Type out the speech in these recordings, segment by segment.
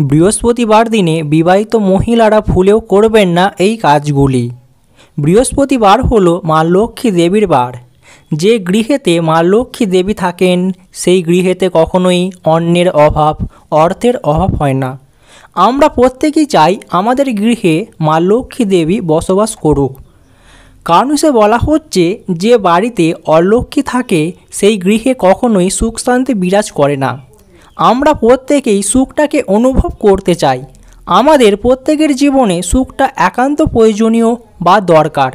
বৃহস্পতিবার দিনে বিবাহিত মহিলারা ভুলেও করবেন না এই কাজগুলি। বৃহস্পতিবার হলো মা লক্ষ্মী দেবীর বার। যে গৃহেতে মা লক্ষ্মী দেবী থাকেন, সেই গৃহেতে কখনোই অন্যের অভাব, অর্থের অভাব হয় না। আমরা প্রত্যেকেই চাই আমাদের গৃহে মা লক্ষ্মী দেবী বসবাস করুক। কারণ সে বলা হচ্ছে, যে বাড়িতে অলক্ষ্মী থাকে, সেই গৃহে কখনোই সুখ শান্তি বিরাজ করে না। আমরা প্রত্যেকেই সুখটাকে অনুভব করতে চাই। আমাদের প্রত্যেকের জীবনে সুখটা একান্ত প্রয়োজনীয় বা দরকার।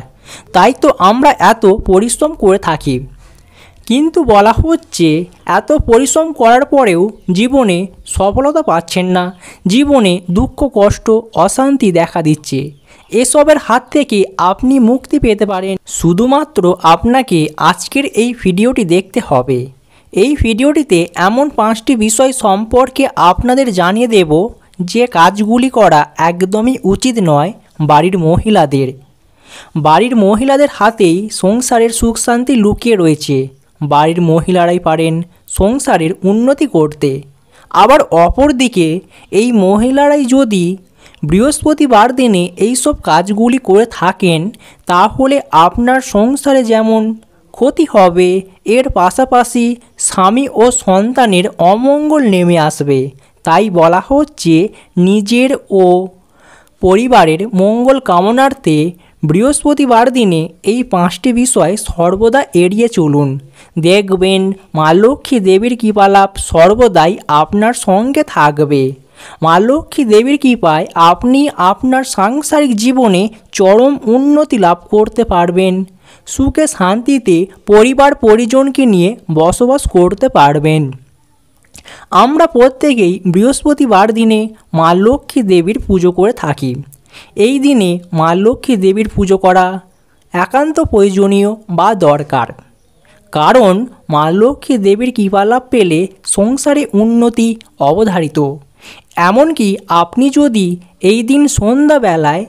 তাই তো আমরা এত পরিশ্রম করে থাকি। কিন্তু বলা হচ্ছে, এত পরিশ্রম করার পরেও জীবনে সফলতা পাচ্ছেন না। জীবনে দুঃখ, কষ্ট, অশান্তি দেখা দিচ্ছে। এসবের হাত থেকে আপনি মুক্তি পেতে পারেন। শুধুমাত্র আপনাকে আজকের এই ভিডিওটি দেখতে হবে। এই ভিডিওটিতে এমন পাঁচটি বিষয় সম্পর্কে আপনাদের জানিয়ে দেব যে কাজগুলি করা একদমই উচিত নয় বাড়ির মহিলাদের। বাড়ির মহিলাদের হাতেই সংসারের সুখ শান্তি লুকিয়ে রয়েছে। বাড়ির মহিলারাই পারেন সংসারের উন্নতি করতে। আবার অপরদিকে এই মহিলারাই যদি বৃহস্পতিবার দিনে এইসব কাজগুলি করে থাকেন, তাহলে আপনার সংসারে যেমন ক্ষতি হবে, এর পাশাপাশি স্বামী ও সন্তানের অমঙ্গল নেমে আসবে। তাই বলা হচ্ছে, নিজের ও পরিবারের মঙ্গল কামনার্থে বৃহস্পতিবার দিনে এই পাঁচটি বিষয় সর্বদা এড়িয়ে চলুন। দেখবেন মা লক্ষ্মী দেবীর কৃপালাভ সর্বদাই আপনার সঙ্গে থাকবে। মা লক্ষ্মী দেবীর কৃপায় আপনি আপনার সাংসারিক জীবনে চরম উন্নতি লাভ করতে পারবেন। সুখে শান্তিতে পরিবার পরিজনকে নিয়ে বসবাস করতে পারবেন। আমরা প্রত্যেকেই বৃহস্পতিবার দিনে মা লক্ষ্মী দেবীর পুজো করে থাকি। এই দিনে মা লক্ষ্মী দেবীর পুজো করা একান্ত প্রয়োজনীয় বা দরকার। কারণ মা লক্ষ্মী দেবীর কৃপালাভ পেলে সংসারে উন্নতি অবধারিত। এমনকি আপনি যদি এই দিন সন্ধ্যাবেলায়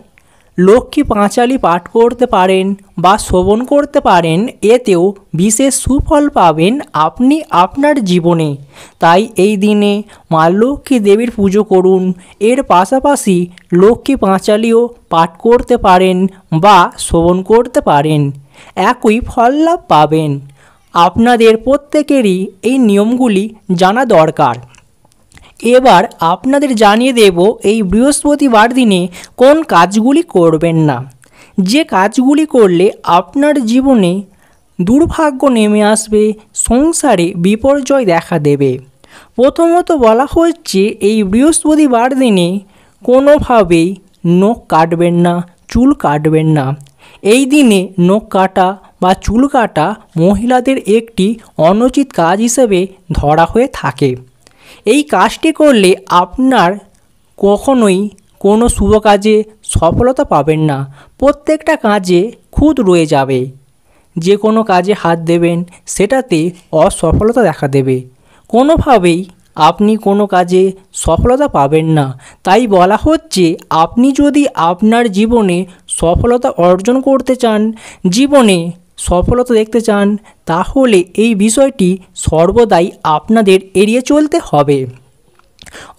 লক্ষ্মী পাঁচালি পাঠ করতে পারেন বা শ্রবণ করতে পারেন, এতেও বিশেষ সুফল পাবেন আপনি আপনার জীবনে। তাই এই দিনে মা লক্ষ্মী দেবীর পুজো করুন। এর পাশাপাশি লক্ষ্মী পাঁচালিও পাঠ করতে পারেন বা শ্রবণ করতে পারেন। একই ফল লাভ পাবেন। আপনাদের প্রত্যেকেরই এই নিয়মগুলি জানা দরকার। এবার আপনাদের জানিয়ে দেব এই বৃহস্পতিবার দিনে কোন কাজগুলি করবেন না। যে কাজগুলি করলে আপনার জীবনে দুর্ভাগ্য নেমে আসবে, সংসারে বিপর্যয় দেখা দেবে। প্রথমত বলা হচ্ছে এই বৃহস্পতিবার দিনে কোনোভাবেই নখ কাটবেন না, চুল কাটবেন না। এই দিনে নখ কাটা বা চুল কাটা মহিলাদের একটি অনুচিত কাজ হিসেবে ধরা হয়ে থাকে। এই কাজটি করলে আপনার কখনোই কোনো শুভ কাজে সফলতা পাবেন না। প্রত্যেকটা কাজে খুদ রয়ে যাবে। যে কোনো কাজে হাত দেবেন, সেটাতে অসফলতা দেখা দেবে। কোনোভাবেই আপনি কোনো কাজে সফলতা পাবেন না। তাই বলা হচ্ছে, আপনি যদি আপনার জীবনে সফলতা অর্জন করতে চান, জীবনে সফলতা দেখতে চান, তাহলে এই বিষয়টি সর্বদাই আপনাদের এড়িয়ে চলতে হবে।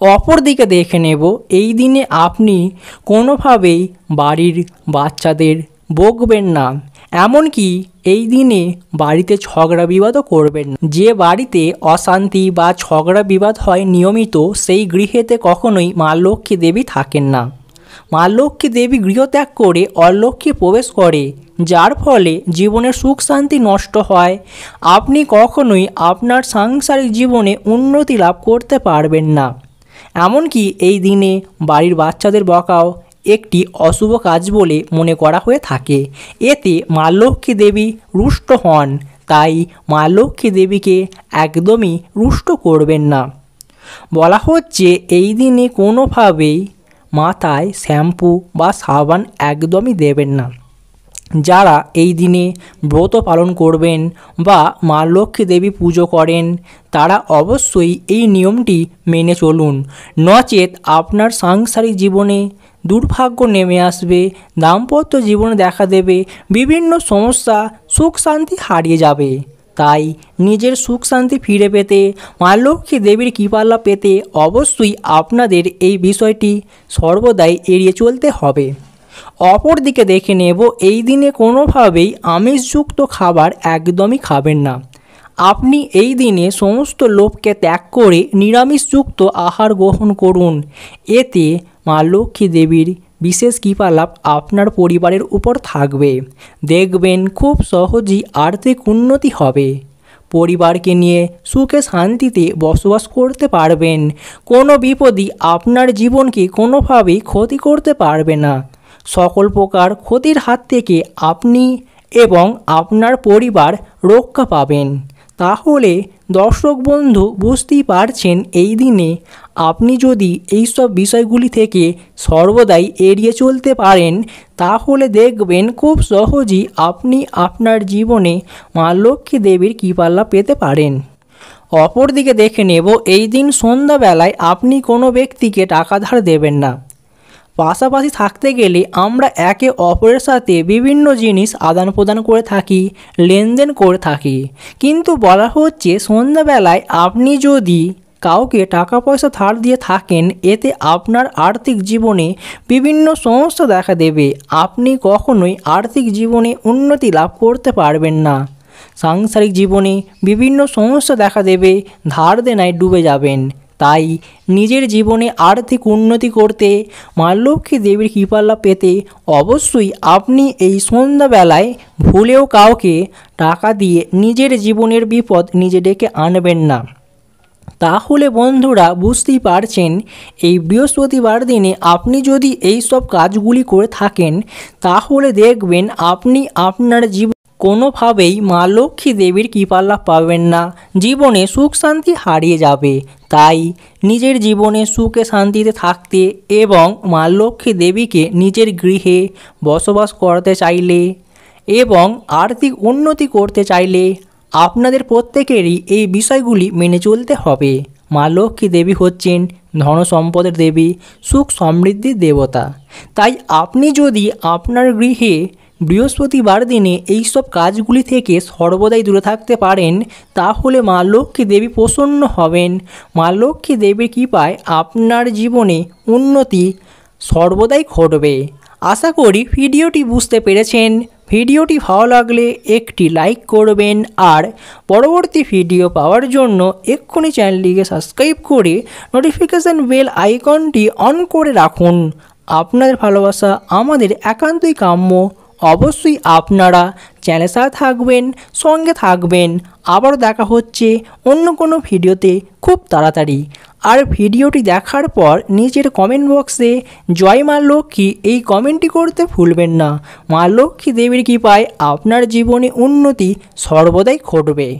অপরদিকে দেখে নেব, এই দিনে আপনি কোনোভাবেই বাড়ির বাচ্চাদের বকবেন না। এমনকি এই দিনে বাড়িতে ঝগড়া বিবাদও করবেন না। যে বাড়িতে অশান্তি বা ঝগড়া বিবাদ হয় নিয়মিত, সেই গৃহেতে কখনোই মা লক্ষ্মী দেবী থাকেন না। মা লক্ষ্মী দেবী গৃহত্যাগ করে অলক্ষ্মী প্রবেশ করে, যার ফলে জীবনের সুখ শান্তি নষ্ট হয়। আপনি কখনোই আপনার সাংসারিক জীবনে উন্নতি লাভ করতে পারবেন না। এমনকি এই দিনে বাড়ির বাচ্চাদের বকাও একটি অশুভ কাজ বলে মনে করা হয়ে থাকে। এতে মা লক্ষ্মী দেবী রুষ্ট হন, তাই মা লক্ষ্মী দেবীকে একদমই রুষ্ট করবেন না। বলা হচ্ছে এই দিনে কোনোভাবেই মাথায় শ্যাম্পু বা সাবান একদমই দেবেন না। যারা এই দিনে ব্রত পালন করবেন বা মা লক্ষ্মী দেবী পুজো করেন, তারা অবশ্যই এই নিয়মটি মেনে চলুন। নচেত আপনার সাংসারিক জীবনে দুর্ভাগ্য নেমে আসবে, দাম্পত্য জীবনে দেখা দেবে, বিভিন্ন সমস্যা সুখ শান্তি হারিয়ে যাবে। তাই নিজের সুখ শান্তি ফিরে পেতে, মা লক্ষ্মী দেবীর কৃপাল্লা পেতে অবশ্যই আপনাদের এই বিষয়টি সর্বদাই এড়িয়ে চলতে হবে। অপরদিকে দেখে নেব, এই দিনে কোনোভাবেই আমিষযুক্ত খাবার একদমই খাবেন না। আপনি এই দিনে সমস্ত লোভকে ত্যাগ করে নিরামিষযুক্ত আহার গ্রহণ করুন। এতে মা লক্ষ্মী দেবীর বিশেষ কৃপালাভ আপনার পরিবারের উপর থাকবে। দেখবেন খুব সহজেই আর্থিক উন্নতি হবে। পরিবারকে নিয়ে সুখে শান্তিতে বসবাস করতে পারবেন। কোনো বিপদই আপনার জীবনকে কোনোভাবেই ক্ষতি করতে পারবে না। সকল প্রকার ক্ষতির হাত থেকে আপনি এবং আপনার পরিবার রক্ষা পাবেন। তাহলে দর্শক বন্ধু বুঝতেই পারছেন এই দিনে আপনি যদি এই সব বিষয়গুলি থেকে সর্বদাই এড়িয়ে চলতে পারেন, তাহলে দেখবেন খুব সহজেই আপনি আপনার জীবনে মা লক্ষ্মী দেবীর কৃপাল্লা পেতে পারেন। অপরদিকে দেখে নেব, এই দিন সন্ধ্যাবেলায় আপনি কোনো ব্যক্তিকে টাকা ধার দেবেন না। পাশাপাশি থাকতে গেলে আমরা একে অপরের সাথে বিভিন্ন জিনিস আদান প্রদান করে থাকি, লেনদেন করে থাকি। কিন্তু বলা হচ্ছে, সন্ধ্যাবেলায় আপনি যদি কাউকে টাকা পয়সা ধার দিয়ে থাকেন, এতে আপনার আর্থিক জীবনে বিভিন্ন সমস্যা দেখা দেবে। আপনি কখনোই আর্থিক জীবনে উন্নতি লাভ করতে পারবেন না। সাংসারিক জীবনে বিভিন্ন সমস্যা দেখা দেবে, ধার দেনায় ডুবে যাবেন। তাই নিজের জীবনে আর্থিক উন্নতি করতে মা লক্ষ্মী দেবীর কৃপাল্লা পেতে অবশ্যই আপনি এই সন্ধ্যাবেলায় ভুলেও কাউকে টাকা দিয়ে নিজের জীবনের বিপদ নিজে ডেকে আনবেন না। তাহলে বন্ধুরা বুঝতেই পারছেন, এই বৃহস্পতিবার দিনে আপনি যদি এই সব কাজগুলি করে থাকেন, তাহলে দেখবেন আপনি আপনার জীবন কোনোভাবেই মা লক্ষ্মী দেবীর কৃপাল্লাভ পাবেন না। জীবনে সুখ শান্তি হারিয়ে যাবে। তাই নিজের জীবনে সুখে শান্তিতে থাকতে এবং মা লক্ষ্মী দেবীকে নিজের গৃহে বসবাস করতে চাইলে এবং আর্থিক উন্নতি করতে চাইলে আপনাদের প্রত্যেকেরই এই বিষয়গুলি মেনে চলতে হবে। মা লক্ষ্মী দেবী হচ্ছেন ধন সম্পদের দেবী, সুখ সমৃদ্ধির দেবতা। তাই আপনি যদি আপনার গৃহে বৃহস্পতিবার দিনে এই সব কাজগুলি থেকে সর্বদাই দূরে থাকতে পারেন, তাহলে মা লক্ষ্মী দেবী প্রসন্ন হবেন। মা লক্ষ্মী দেবীর কৃপায় আপনার জীবনে উন্নতি সর্বদাই ঘটবে। আশা করি ভিডিওটি বুঝতে পেরেছেন। ভিডিওটি ভালো লাগলে একটি লাইক করবেন আর পরবর্তী ভিডিও পাওয়ার জন্য এক্ষুনি চ্যানেলটিকে সাবস্ক্রাইব করে নোটিফিকেশান বেল আইকনটি অন করে রাখুন। আপনাদের ভালোবাসা, আমাদের একান্তই কাম্য। অবশ্যই আপনারা চ্যানেল সাথে থাকবেন, সঙ্গে থাকবেন। আবার দেখা হচ্ছে অন্য কোনো ভিডিওতে খুব তাড়াতাড়ি। আর ভিডিওটি দেখার পর নিচের কমেন্ট বক্সে জয় মা লক্ষ্মী এই কমেন্টটি করতে ভুলবেন না। মা লক্ষ্মী দেবীর কৃপায় আপনার জীবনে উন্নতি সর্বদাই ঘটবে।